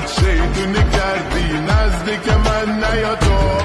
شیطونی کردی. نزدیک من نیا تو.